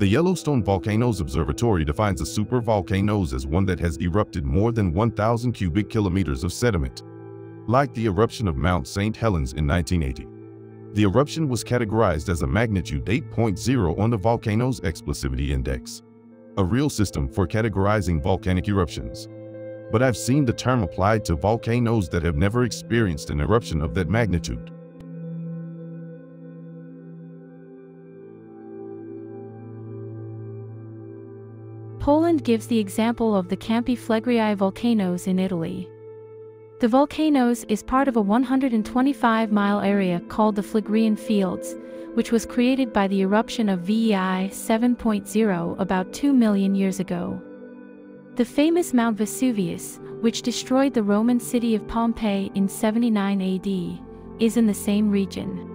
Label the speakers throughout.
Speaker 1: The Yellowstone Volcanoes Observatory defines a supervolcano as one that has erupted more than 1,000 cubic kilometers of sediment, like the eruption of Mount St. Helens in 1980. The eruption was categorized as a magnitude 8.0 on the volcano's explosivity index, a real system for categorizing volcanic eruptions. But I've seen the term applied to volcanoes that have never experienced an eruption of that magnitude.
Speaker 2: Poland gives the example of the Campi Flegrei volcanoes in Italy. The volcanoes is part of a 125-mile area called the Phlegraean Fields, which was created by the eruption of VEI 7.0 about 2 million years ago. The famous Mount Vesuvius, which destroyed the Roman city of Pompeii in 79 AD, is in the same region.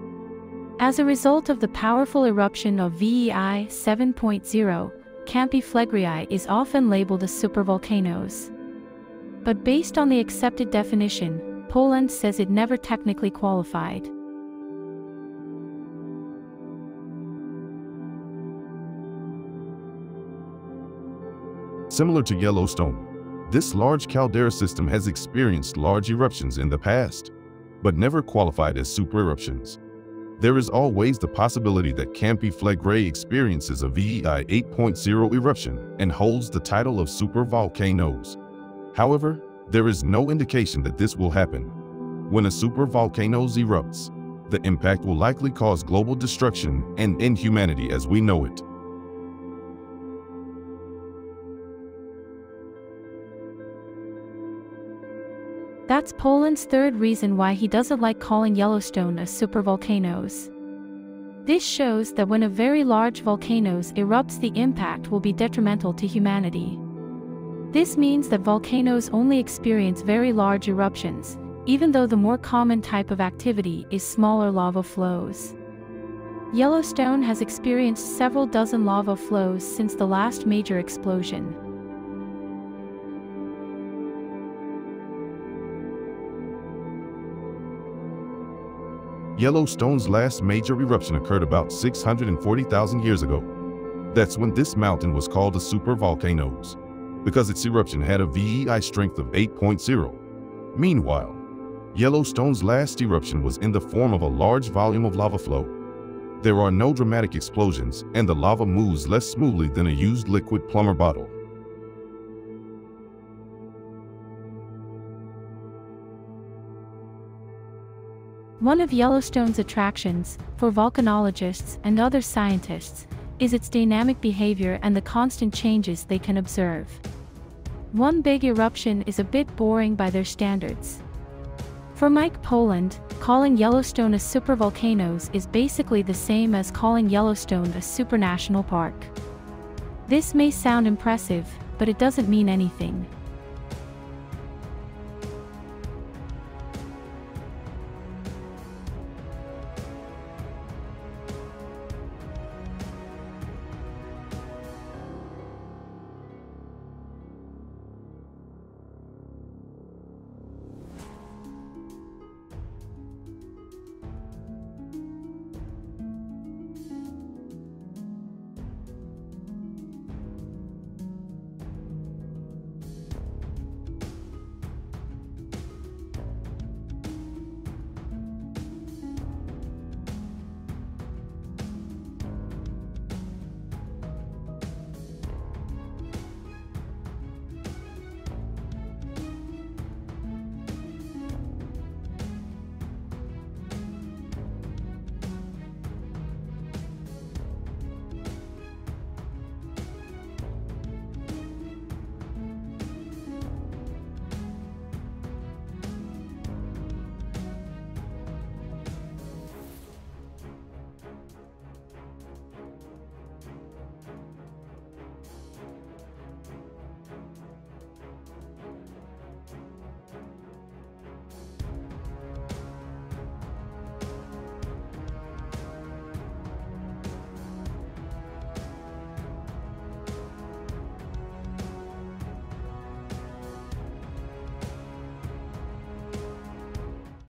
Speaker 2: As a result of the powerful eruption of VEI 7.0, Campi Flegrei is often labeled as supervolcanoes. But based on the accepted definition, Poland says it never technically qualified.
Speaker 1: Similar to Yellowstone, this large caldera system has experienced large eruptions in the past, but never qualified as super eruptions. There is always the possibility that Campi Flegrei experiences a VEI 8.0 eruption and holds the title of supervolcanoes. However, there is no indication that this will happen. When a supervolcano erupts, the impact will likely cause global destruction and end humanity as we know it.
Speaker 2: That's Poland's third reason why he doesn't like calling Yellowstone a supervolcanoes. This shows that when a very large volcano erupts the impact will be detrimental to humanity. This means that volcanoes only experience very large eruptions, even though the more common type of activity is smaller lava flows. Yellowstone has experienced several dozen lava flows since the last major explosion.
Speaker 1: Yellowstone's last major eruption occurred about 640,000 years ago. That's when this mountain was called a supervolcanoes, because its eruption had a VEI strength of 8.0. Meanwhile, Yellowstone's last eruption was in the form of a large volume of lava flow. There are no dramatic explosions, and the lava moves less smoothly than a used Liquid-Plumr bottle.
Speaker 2: One of Yellowstone's attractions, for volcanologists and other scientists, is its dynamic behavior and the constant changes they can observe. One big eruption is a bit boring by their standards. For Mike Poland, calling Yellowstone a supervolcanoes is basically the same as calling Yellowstone a supernational park. This may sound impressive, but it doesn't mean anything.